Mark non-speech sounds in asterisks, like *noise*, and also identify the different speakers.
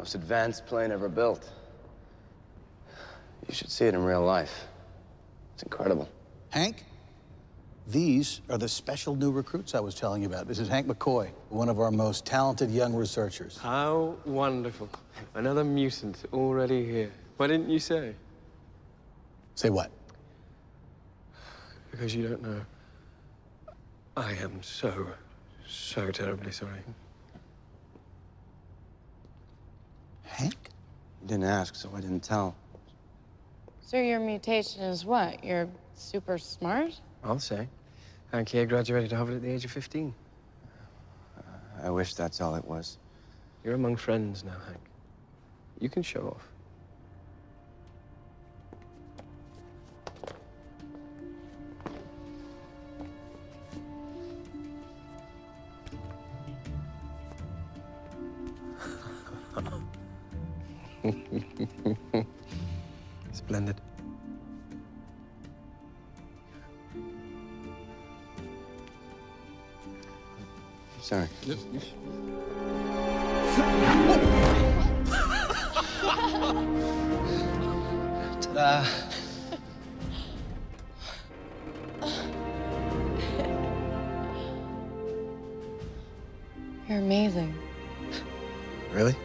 Speaker 1: Most advanced plane ever built. You should see it in real life. It's incredible.
Speaker 2: Hank, these are the special new recruits I was telling you about. This is Hank McCoy, one of our most talented young researchers.
Speaker 3: How wonderful. Another mutant already here. Why didn't you say?
Speaker 2: Say what?
Speaker 3: Because you don't know. I am so, so terribly sorry.
Speaker 2: Hank?
Speaker 1: You didn't ask, so I didn't tell.
Speaker 4: So your mutation is what? You're super smart?
Speaker 3: I'll say. Hank here graduated Harvard at the age of 15.
Speaker 1: Uh, I wish that's all it was.
Speaker 3: You're among friends now, Hank. You can show off. *laughs* *laughs* Splendid.
Speaker 1: Sorry. Ta-da.
Speaker 4: You're amazing.
Speaker 1: Really?